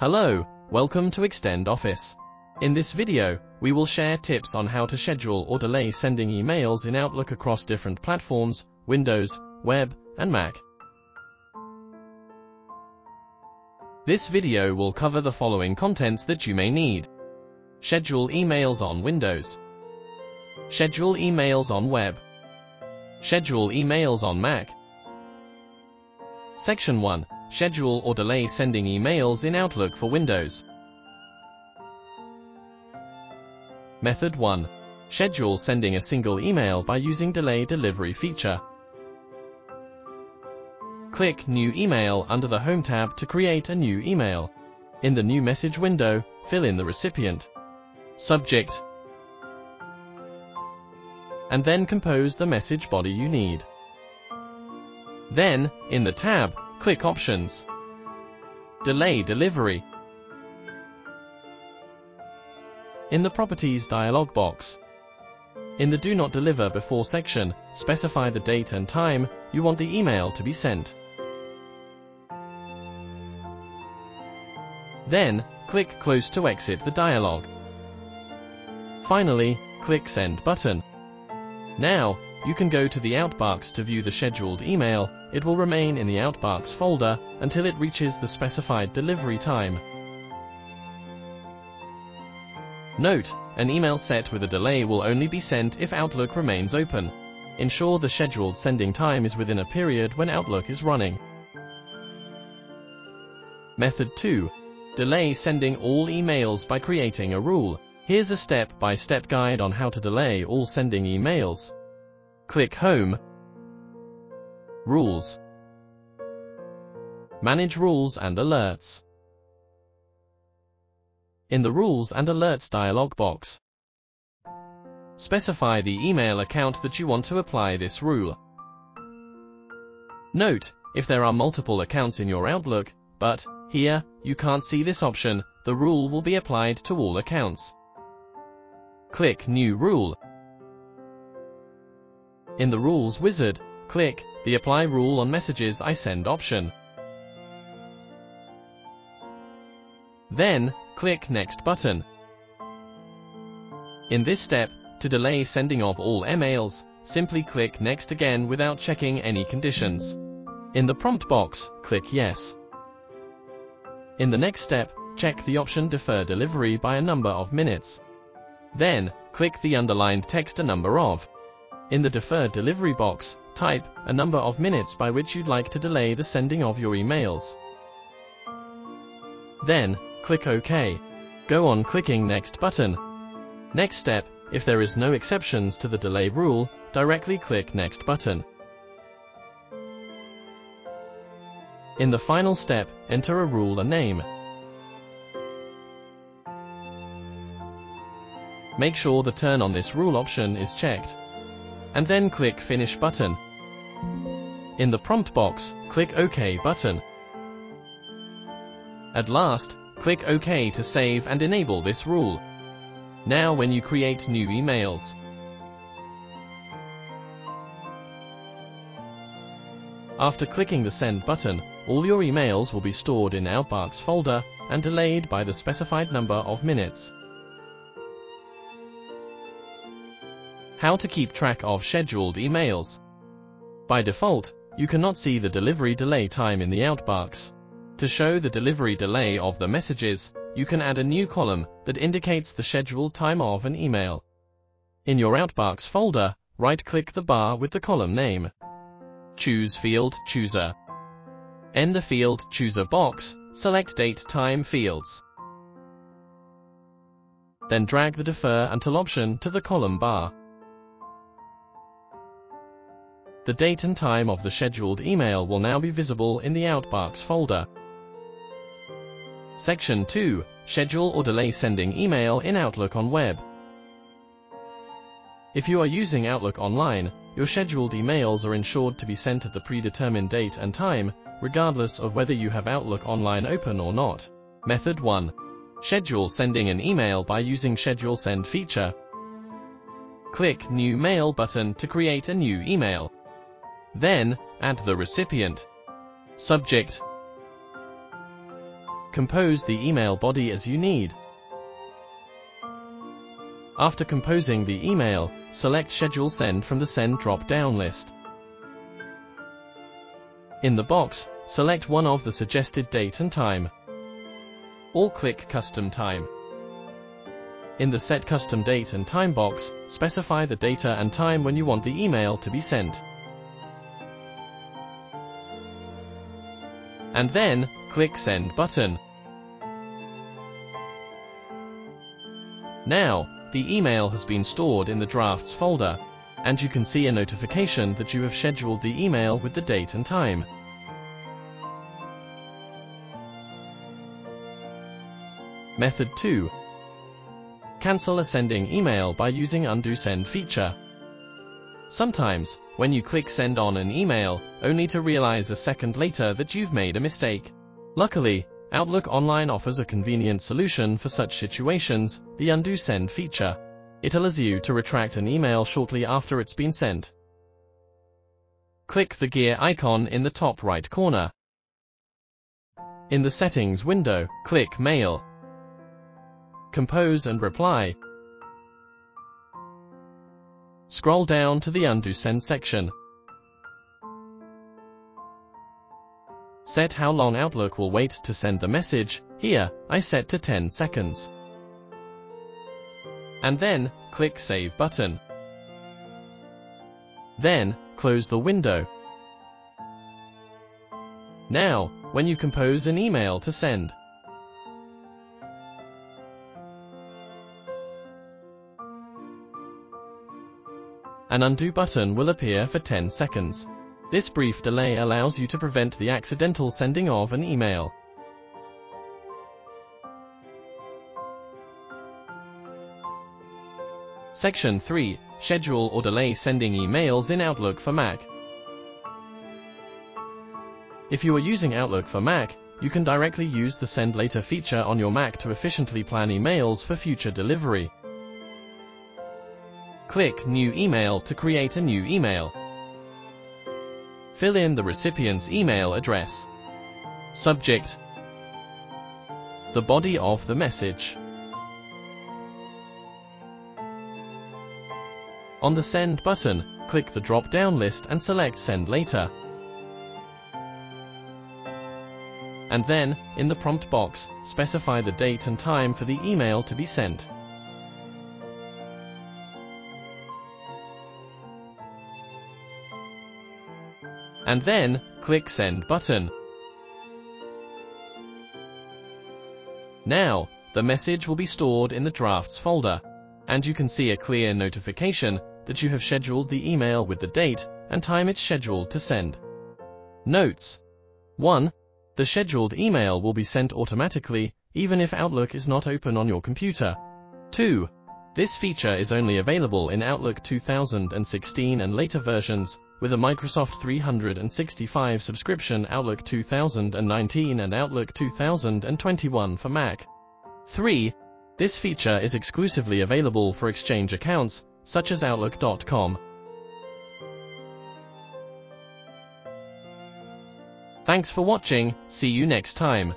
Hello, welcome to Extend Office. In this video, we will share tips on how to schedule or delay sending emails in Outlook across different platforms, Windows, web, and Mac. This video will cover the following contents that you may need. Schedule emails on Windows. Schedule emails on web. Schedule emails on Mac. Section 1 schedule or delay sending emails in Outlook for Windows. Method 1. Schedule sending a single email by using Delay Delivery feature. Click New Email under the Home tab to create a new email. In the new message window, fill in the recipient, subject, and then compose the message body you need. Then, in the tab, Click Options. Delay Delivery. In the Properties dialog box, in the Do Not Deliver Before section, specify the date and time you want the email to be sent. Then, click Close to exit the dialog. Finally, click Send button. Now, you can go to the Outbox to view the scheduled email, it will remain in the Outbox folder until it reaches the specified delivery time. Note, an email set with a delay will only be sent if Outlook remains open. Ensure the scheduled sending time is within a period when Outlook is running. Method 2. Delay sending all emails by creating a rule. Here's a step-by-step -step guide on how to delay all sending emails. Click Home. Rules. Manage Rules and Alerts. In the Rules and Alerts dialog box, specify the email account that you want to apply this rule. Note, if there are multiple accounts in your Outlook, but, here, you can't see this option, the rule will be applied to all accounts. Click New Rule. In the Rules wizard, click the Apply Rule on Messages I Send option. Then, click Next button. In this step, to delay sending of all emails, simply click Next again without checking any conditions. In the prompt box, click Yes. In the next step, check the option Defer Delivery by a number of minutes. Then, click the underlined text a number of. In the deferred delivery box, type a number of minutes by which you'd like to delay the sending of your emails. Then, click OK. Go on clicking Next button. Next step, if there is no exceptions to the delay rule, directly click Next button. In the final step, enter a rule name. Make sure the Turn on this rule option is checked and then click Finish button. In the prompt box, click OK button. At last, click OK to save and enable this rule. Now when you create new emails, After clicking the Send button, all your emails will be stored in Outbox folder and delayed by the specified number of minutes. How to keep track of scheduled emails. By default, you cannot see the delivery delay time in the outbox. To show the delivery delay of the messages, you can add a new column that indicates the scheduled time of an email. In your outbox folder, right-click the bar with the column name. Choose Field Chooser. In the Field Chooser box, select Date Time fields. Then drag the Defer Until option to the column bar. The date and time of the scheduled email will now be visible in the Outbox folder. Section 2. Schedule or delay sending email in Outlook on web. If you are using Outlook online, your scheduled emails are ensured to be sent at the predetermined date and time, regardless of whether you have Outlook online open or not. Method 1. Schedule sending an email by using Schedule Send feature. Click New Mail button to create a new email. Then, add the recipient, subject, Compose the email body as you need. After composing the email, select Schedule Send from the Send drop-down list. In the box, select one of the suggested date and time. Or click Custom Time. In the Set Custom Date and Time box, specify the data and time when you want the email to be sent. And then, click Send button. Now, the email has been stored in the Drafts folder, and you can see a notification that you have scheduled the email with the date and time. Method 2. Cancel a sending email by using Undo Send feature. Sometimes, when you click Send on an email, only to realize a second later that you've made a mistake. Luckily, Outlook Online offers a convenient solution for such situations, the Undo Send feature. It allows you to retract an email shortly after it's been sent. Click the gear icon in the top right corner. In the Settings window, click Mail. Compose and Reply. Scroll down to the Undo Send section. Set how long Outlook will wait to send the message, here, I set to 10 seconds. And then, click Save button. Then, close the window. Now, when you compose an email to send, an undo button will appear for 10 seconds. This brief delay allows you to prevent the accidental sending of an email. Section 3. Schedule or delay sending emails in Outlook for Mac. If you are using Outlook for Mac, you can directly use the Send Later feature on your Mac to efficiently plan emails for future delivery. Click New Email to create a new email. Fill in the recipient's email address. Subject. The body of the message. On the Send button, click the drop-down list and select Send Later. And then, in the prompt box, specify the date and time for the email to be sent. And then, click Send button. Now, the message will be stored in the Drafts folder, and you can see a clear notification that you have scheduled the email with the date and time it's scheduled to send. Notes 1. The scheduled email will be sent automatically, even if Outlook is not open on your computer. 2. This feature is only available in Outlook 2016 and later versions, with a Microsoft 365 subscription Outlook 2019 and Outlook 2021 for Mac. 3. This feature is exclusively available for Exchange accounts, such as Outlook.com. Thanks for watching, see you next time.